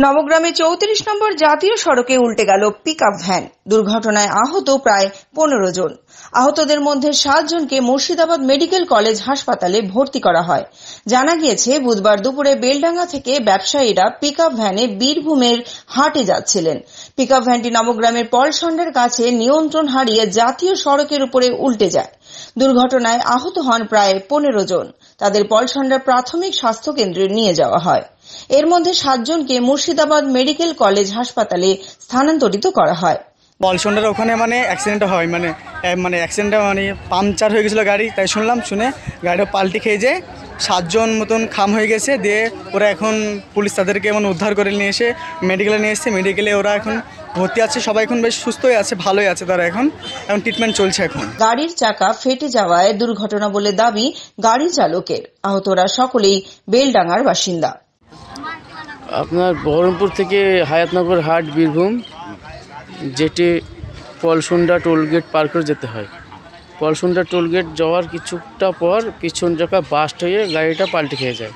নবগ্রামে চৌত্রিশ নম্বর জাতীয় সড়কে উল্টে গেল পিকআপ ভ্যান দুর্ঘটনায় আহত প্রায় পনেরো জন। আহতদের মধ্যে সাত জনকে মুর্শিদাবাদ মেডিকেল কলেজ হাসপাতালে ভর্তি করা হয়। জানা গিয়েছে, বুধবার দুপুরে বেলডাঙ্গা থেকে ব্যবসায়ীরা পিকআপ ভ্যানে বীরভূমের হাটে যাচ্ছিলেন। পিকআপ ভ্যানটি নবগ্রামের পলসন্ডের কাছে নিয়ন্ত্রণ হারিয়ে জাতীয় সড়কের উপরে উল্টে যায়। দুর্ঘটনায় আহত হন প্রায় পনেরো জন। তাদের পলসন্ডা প্রাথমিক স্বাস্থ্য কেন্দ্রে নিয়ে যাওয়া হয়। এর মধ্যে সাতজনকে মুর্শিদাবাদ মেডিকেল কলেজ হাসপাতালে স্থানান্তরিত করা হয়। বলসন্ডার ওখানে মানে অ্যাক্সিডেন্ট হয় মানে মানে অ্যাক্সিডেন্টটা মানে পাংচার হয়ে গেছিল গাড়ি, তাই শুনলাম, শুনে গাড়িটা পাল্টি খেয়ে যে সাতজন মতন খাম হয়ে গেছে দিয়ে ওরা এখন পুলিশ তাদেরকে এমন উদ্ধার করে নিয়ে এসে মেডিকেলে নিয়ে এসেছে। মেডিকেলে ওরা এখন ভর্তি আছে সবাই এখন বেশ সুস্থই আছে ভালোই আছে তারা এখন। এখন ট্রিটমেন্ট চলছে এখন। গাড়ির চাকা ফেটে যাওয়ায় দুর্ঘটনা বলে দাবি গাড়ি চালকের। আহতরা সকলেই বেলডাঙ্গার বাসিন্দা। আপনার বহরমপুর থেকে হায়াতনগর হাট বীরভূম যেটি পলসুন্ডা টোলগেট পার করে যেতে হয়। পলসুন্ডা টোলগেট যাওয়ার কিছুটা পর পিছন চাকা বাস্ট হয়ে গাড়িটা পাল্টে খেয়ে যায়।